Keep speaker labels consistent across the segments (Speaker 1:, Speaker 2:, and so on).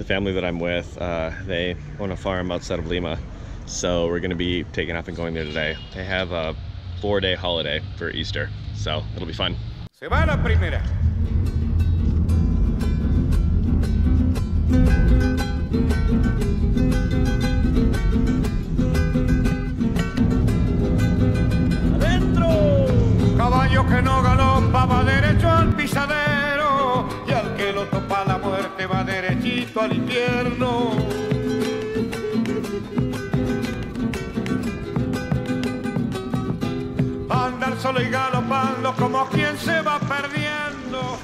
Speaker 1: the family that I'm with, uh, they own a farm outside of Lima. So we're gonna be taking off and going there today. They have a four day holiday for Easter. So it'll be fun.
Speaker 2: Se va la primera.
Speaker 3: ¡Adentro!
Speaker 2: Caballo que no derecho al pisadero al. Andar solo y galopando como quien se va perdiendo.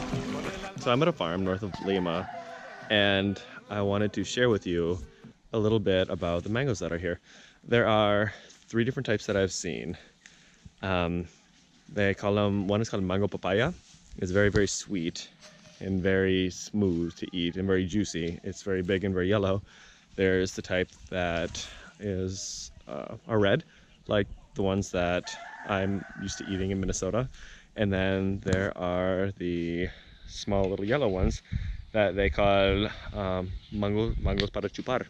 Speaker 1: So I'm at a farm north of Lima, and I wanted to share with you a little bit about the mangoes that are here. There are three different types that I've seen. Um, they call them, one is called mango papaya. It's very, very sweet and very smooth to eat and very juicy. It's very big and very yellow. There's the type that is uh, are red, like the ones that I'm used to eating in Minnesota. And then there are the small little yellow ones that they call um, mango, mangos para chupar.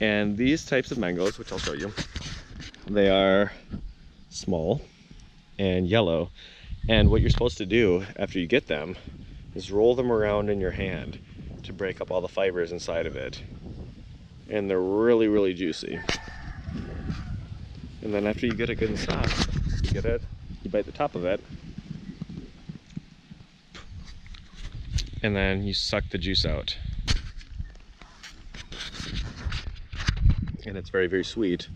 Speaker 1: And these types of mangoes, which I'll show you, they are small and yellow. And what you're supposed to do after you get them is roll them around in your hand to break up all the fibers inside of it. And they're really, really juicy. And then after you get it good and soft, you get it, you bite the top of it, and then you suck the juice out. And it's very, very sweet.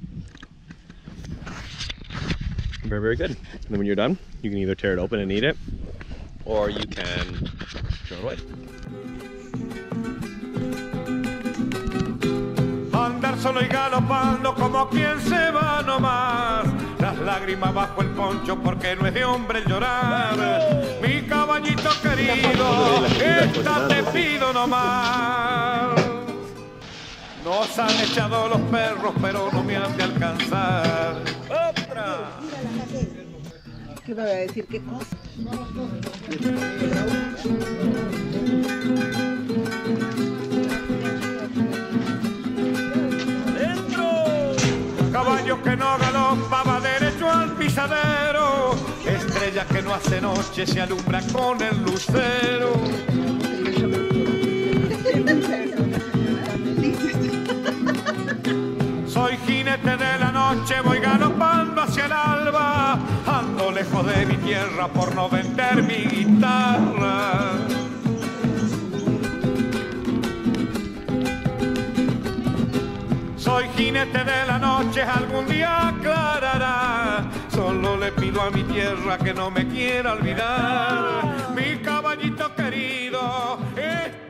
Speaker 1: Very, very good. And then when you're done, you can either tear it open and eat it, or you can throw it away.
Speaker 2: Andar solo y galopando como quien se va nomás. Las lágrimas bajo el poncho porque no es de hombre llorar. Mi caballito querido, esta te pido nomás. Nos han echado los perros, pero no me han de alcanzar.
Speaker 4: ¿Qué me voy a decir? ¿Qué cosa?
Speaker 3: ¡Adentro!
Speaker 2: Caballo que no galopa va derecho al pisadero. Estrella que no hace noche se alumbra con el lucero. Soy jinete de la noche, voy de mi tierra por no vender mi guitarra. Soy jinete de la noche, algún día aclarará. Solo le pido a mi tierra que no me quiera olvidar. Mi caballito querido. Este